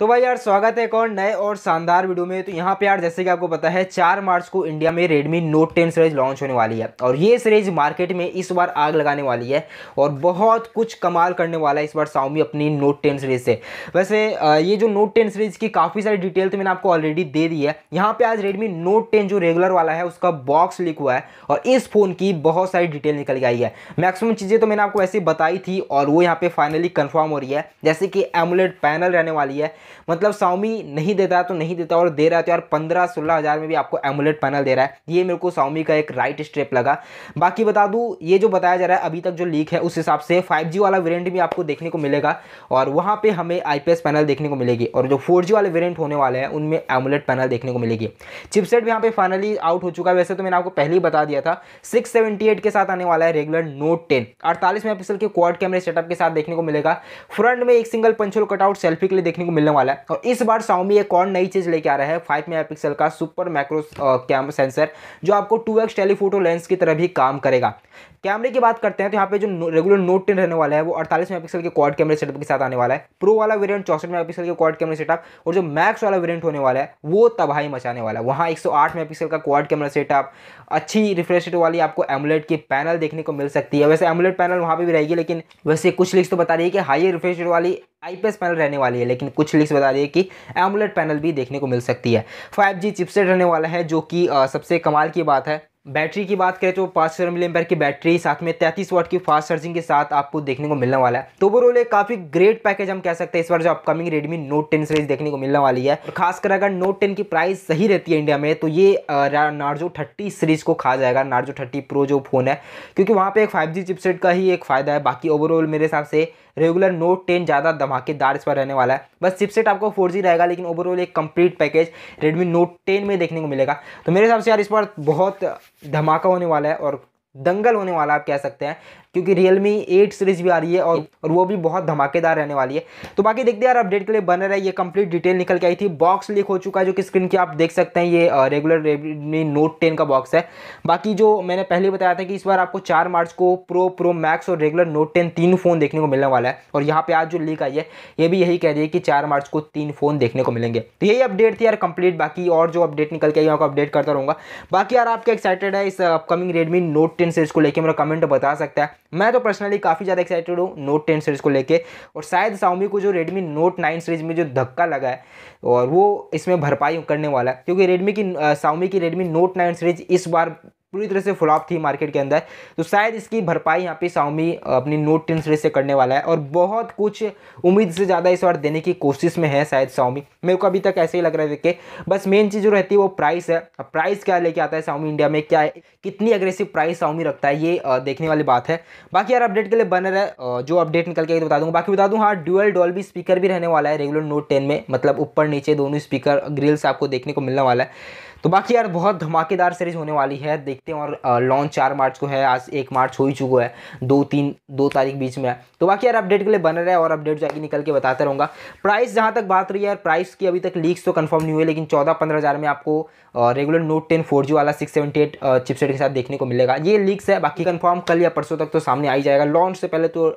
तो भाई यार, स्वागत है एक और नए और शानदार वीडियो में। तो यहाँ पे यार, जैसे कि आपको पता है, चार मार्च को इंडिया में Redmi Note 10 सीरीज़ लॉन्च होने वाली है। और ये सीरीज़ मार्केट में इस बार आग लगाने वाली है और बहुत कुछ कमाल करने वाला है इस बार Xiaomi अपनी Note 10 सीरीज़ से। वैसे ये जो Note 10 सीरीज़ की काफ़ी सारी डिटेल तो मैंने आपको ऑलरेडी दे दी है। यहाँ पर आज रेडमी नोट टेन जो रेगुलर वाला है, उसका बॉक्स लीक हुआ है और इस फ़ोन की बहुत सारी डिटेल निकल आई है। मैक्सिमम चीज़ें तो मैंने आपको ऐसे बताई थी और वो यहाँ पे फाइनली कन्फर्म हो रही है। जैसे कि एमुलेट पैनल रहने वाली है मतलब साउमी नहीं देता तो नहीं देता और दे रहा है तो यार पंद्रह सोलह हज़ार में भी आपको एमुलेट पैनल दे रहा है। ये मेरे को साउमी का एक राइट स्टेप लगा। बाकी बता दूँ, ये जो बताया जा रहा है, अभी तक जो लीक है, उस हिसाब से फाइव वाला वेरियंट भी आपको देखने को मिलेगा और वहाँ पर हमें आई पैनल देखने को मिलेगी और जो फोर वाले वेरियंट होने वाले हैं, उनमें एमुलेट पैनल देखने को मिलेगी। चिपसेट भी यहाँ पे फाइनली आउट हो चुका है। वैसे तो मैंने आपको पहले ही बता दिया था 678 के साथ आने वाला है रेगुलर नोट 10 अड़तालीस मेगापिक्सल के क्वाड कैमरे सेटअप के साथ देखने को मिलेगा। फ्रंट में एक सिंगल पंचोल कटआउट सेल्फी के लिए देखने को मिलने वाला है। और इस बार Xiaomi एक और नई चीज़ लेके आ रहा है? फाइव मेगापिक्सल का सुपर मैक्रो कैम सेंसर जो आपको टू एक्स टेलीफोटो लेंस की तरह भी काम करेगा। कैमरे की बात करते हैं तो यहाँ पे जो रेगुलर नोट टेन रहने वाला है, वो अड़तालीस मेगापिक्सल के क्वाड कैमरे सेटअप के साथ आने वाला है। प्रो वाला वेरियंट चौसठ मेगापिक्सल के क्वाड कैमरे सेटअप और जो मैक्स वाला वेरियंट होने वाला है, वो तबाही मचाने वाला है। वहाँ एक मेगापिक्सल का क्वाड कैमरा सेटअप अच्छी रिफ्रेश वाली आपको एमुलेट की पैनल देखने को मिल सकती है। वैसे एमुलेट पैनल वहाँ पर भी रहेगी, लेकिन वैसे कुछ लिस्ट तो बता रही है कि हाई रिफ्रेश वाली आईपीएस पैनल रहने वाली है, लेकिन कुछ लिस्ट बता रही है कि एमुलेट पैनल भी देखने को मिल सकती है। 5G चिपसेट रहने वाला है, जो कि सबसे कमाल की बात है। बैटरी की बात करें तो पाँच सौ मिली की बैटरी, साथ में तैंतीस वाट की फास्ट चार्जिंग के साथ आपको देखने को मिलने वाला है। तो ओवरऑल एक काफ़ी ग्रेट पैकेज हम कह सकते हैं इस बार जो upcoming Redmi Note ten series देखने को मिलने वाली है। और खासकर अगर नोट टेन की प्राइस सही रहती है इंडिया में तो ये नार्जो थर्टी सीरीज़ को खा जाएगा नार्जो थर्टी प्रो जो फ़ोन है। क्योंकि वहाँ पर एक फाइव जी चिपसेट का ही एक फ़ायदा है। बाकी ओवरऑल मेरे हिसाब से रेगुलर नोट टेन ज़्यादा धमाकेदार इस पर रहने वाला है। बस चिपसेट आपको फोर जी रहेगा, लेकिन ओवरऑल एक complete package Redmi Note ten में देखने को मिलेगा। तो मेरे हिसाब से यार इस बार बहुत धमाका होने वाला है और दंगल होने वाला आप कह सकते हैं क्योंकि रियलमी एट सीरीज़ भी आ रही है और और वो भी बहुत धमाकेदार रहने वाली है। तो बाकी देखते हैं यार अपडेट के लिए बने रहे ये कंप्लीट डिटेल निकल के आई थी। बॉक्स लीक हो चुका है जो कि स्क्रीन की आप देख सकते हैं ये रेगुलर रेडमी नोट टेन का बॉक्स है। बाकी जो मैंने पहले बताया था कि इस बार आपको चार मार्च को प्रो प्रो मैक्स और रेगुलर नोट टेन तीन फ़ोन देखने को मिलने वाला है। और यहाँ पे आज जो लीक आई है ये भी यही कह रही है कि चार मार्च को तीन फ़ोन देखने को मिलेंगे। तो यही अपडेट थी यार कंप्लीट बाकी और जो अपडेट निकल के आई आपको अपडेट करता रहूँगा। बाकी यार आपके एक्साइटेड है इस upcoming Redmi Note ten series को लेकर मेरा कमेंट बता सकता है। मैं तो पर्सनली काफ़ी ज़्यादा एक्साइटेड हूँ नोट टेन सीरीज़ को लेकर और शायद साउमी को जो रेडमी नोट नाइन सीरीज़ में जो धक्का लगा है, और वो इसमें भरपाई करने वाला है। क्योंकि रेडमी की साउमी की रेडमी नोट नाइन सीरीज़ इस बार पूरी तरह से फ्लॉप थी मार्केट के अंदर। तो शायद इसकी भरपाई यहाँ पे साउमी अपनी नोट टेन सीरीज़ से करने वाला है और बहुत कुछ उम्मीद से ज़्यादा इस बार देने की कोशिश में है शायद साउमी मेरे को अभी तक ऐसे ही लग रहा है देख बस मेन चीज़ जो रहती है वो प्राइस है। प्राइस क्या लेके आता है साउमी इंडिया में? क्या है कितनी अग्रेसिव प्राइस साउमी रखता है? ये देखने वाली बात है। बाकी यार अपडेट के लिए बन रहा है जो अपडेट निकल के तो बता दूँगा। बाकी बता दूँ हाँ ड्यूअल डॉल्बी स्पीकर भी रहने वाला है रेगुलर नोट टेन में। मतलब ऊपर नीचे दोनों स्पीकर ग्रिल्स आपको देखने को मिलने वाला है। तो बाकी यार बहुत धमाकेदार सीरीज़ होने वाली है, देखते हैं और लॉन्च चार मार्च को है, आज एक मार्च हो ही चुका है, दो तीन, दो तारीख बीच में तो बाकी यार अपडेट के लिए बन रहा है और अपडेट जाके निकल के बताते रहूँगा। प्राइस जहाँ तक बात रही है यार प्राइस की अभी तक लीक्स तो कन्फर्म नहीं हुए, लेकिन चौदह पंद्रह हज़ार में आपको रेगुलर नोट टेन फोर वाला सिक्स सेवेंटी एट चिपसेट के साथ देखने को मिलेगा। ये लीक्स है, बाकी कन्फर्म कल या परसों तक तो सामने आई जाएगा। लॉन्च से पहले तो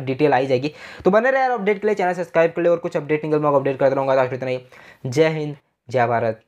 डिटेल आई जाएगी। तो बने रहे यार अपडेट के लिए चैनल सब्सक्राइब कर ले और कुछ अपडेट निकल मैं अपडेट करता रहूँगा। तो इतना ही। जय हिंद, जय भारत।